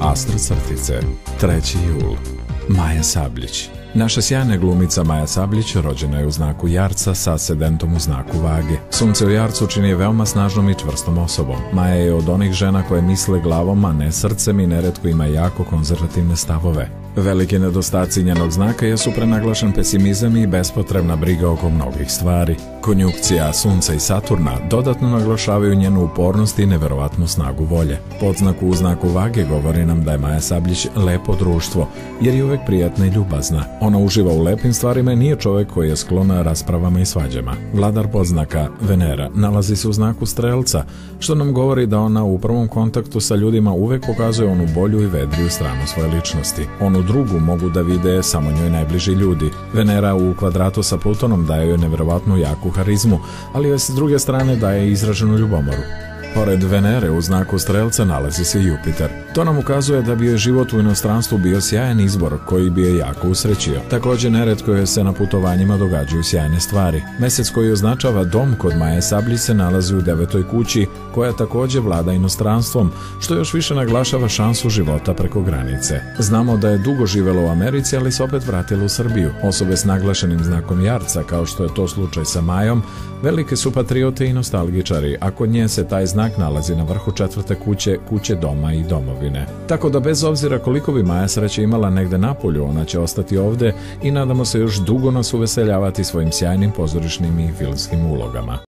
Astra Crtice, 3. jul, Maja Sablić. Naša sjajna glumica Maja Sablić rođena je u znaku Jarca sa ascendentom u znaku Vage. Sunce u Jarcu čini je veoma snažnom i čvrstom osobom. Maja je od onih žena koje misle glavom, a ne srcem i neretko ima jako konzervativne stavove. Veliki nedostaci njenog znaka jesu prenaglašen pesimizam i bespotrebna briga oko mnogih stvari. Konjukcija Sunca i Saturna dodatno naglašavaju njenu upornost i neverovatnu snagu volje. Podznaku u znaku vage govori nam da je Maja Sabljić lepo društvo, jer je uvek prijatna i ljubazna. Ona uživa u lepim stvarima i nije čovjek koji je sklona raspravama i svađama. Vladar podznaka Venera nalazi se u znaku Strelca, što nam govori da ona u prvom kontaktu sa ljudima uvek pokazuje onu bolju i vedriju stranu svoje ličnosti. Onu drugu mogu da vide samo njoj najbliži ljudi. Venera u kvadratu sa Plutonom daje joj nevjerovatnu jaku harizmu, ali s druge strane daje izraženu ljubomoru. Pored Venere u znaku strelca nalazi se Jupiter. To nam ukazuje da bi joj život u inostranstvu bio sjajan izbor koji bi je jako usrećio. Također neretko joj se na putovanjima događaju sjajne stvari. Mesec koji označava dom kod Maje Sablji se nalazi u devetoj kući koja također vlada inostranstvom, što još više naglašava šansu života preko granice. Znamo da je dugo živjela u Americi, ali se opet vratila u Srbiju. Osobe s naglašenim znakom jarca, kao što je to slučaj sa Majom, velike su patriote i nostalgičari, a kod nje se taj znak nalazi na vrhu četvrte kuće, kuće doma i domovine. Tako da bez obzira koliko bi Maja sreće imala negde na polju, ona će ostati ovde i nadamo se još dugo nas uveseljavati svojim sjajnim pozorišnim i filmskim ulogama.